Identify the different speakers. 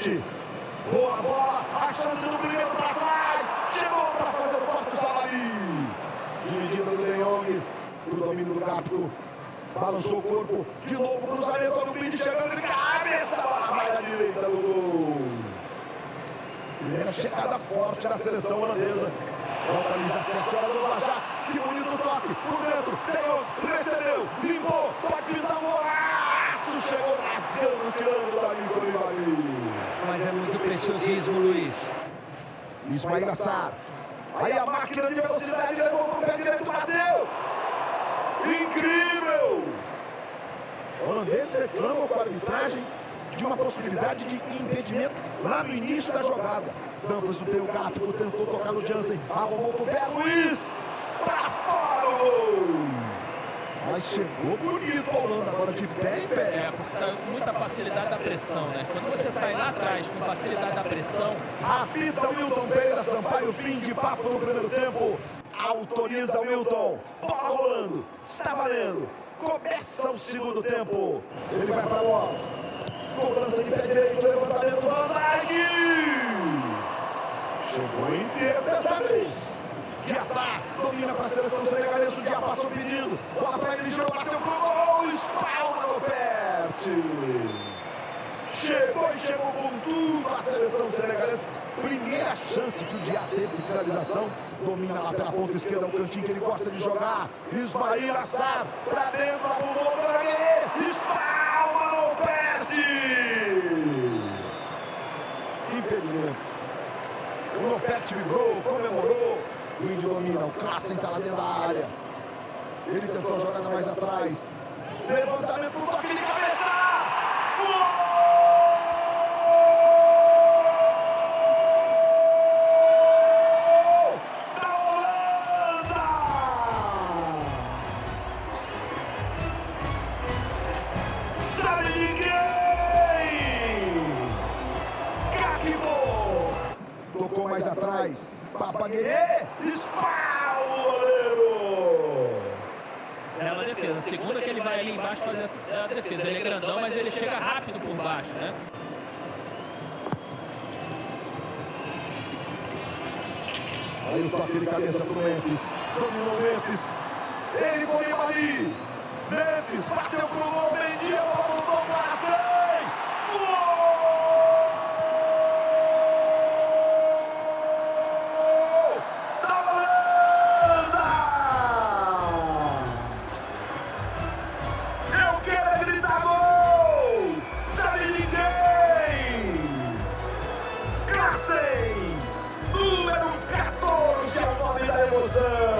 Speaker 1: Boa bola, a chance do primeiro para trás. Chegou para fazer o corte o Sabali. Dividida do para o domínio do Gapco. Balançou o corpo. De novo, cruzamento. Olha o Bindi chegando de cabeça. Bola vai à direita do gol. Primeira chegada forte da seleção holandesa. Volta camisa 7, jogador do Ajax. Que bonito toque. Por dentro. De Jong recebeu. Limpou. Pode pintar um golaço. Chegou rasgando, tirando da Nicolibali.
Speaker 2: Mas é muito preciosismo, Luiz.
Speaker 1: Ismail Assar. Aí a máquina de velocidade levou para o pé direito, bateu. Incrível! O holandês reclama com a arbitragem de uma possibilidade de impedimento lá no início da jogada. Dumfries, o teu gato, tentou tocar no Jansen, arrumou pro pé, Luiz, para fora o gol! Mas chegou bonito a Holanda agora de pé em pé.
Speaker 3: É, porque saiu com muita facilidade da pressão, né? Quando você sai lá atrás com facilidade da pressão...
Speaker 1: Apita o Milton Pereira Sampaio, fim de papo no primeiro tempo. Autoriza o Milton. Bola rolando. Está valendo. Começa o segundo tempo. Ele vai para a bola. Cobrança de pé direito, levantamento Van Dijk. Chegou inteiro dessa vez. Diatá domina para a seleção O Dia passou pedindo. Bola para ele, girou, bateu pro gol. Espalma no Perte. Chegou e chegou com tudo a seleção senegalesa. Primeira chance que o Dia teve de finalização. Domina lá pela ponta esquerda, o cantinho que ele gosta de jogar. Ismail Assar para dentro, arrumou o Ganaguê. Espalma Perte. Impedimento. O Lopete vibrou, comemorou. Domina, o Klassen está lá dentro da área. Ele tentou a jogada mais atrás. Levantamento pro toque de cabeça. Gol! Mais atrás. Papaguerê! Espalma o goleiro!
Speaker 3: Bela defesa. Segunda que ele vai ali embaixo fazer a defesa. Ele é grandão, mas ele chega rápido por baixo, né?
Speaker 1: Aí o toque de cabeça pro Memphis. Dominou o Memphis. Ele com o ali. Memphis bateu Joseph.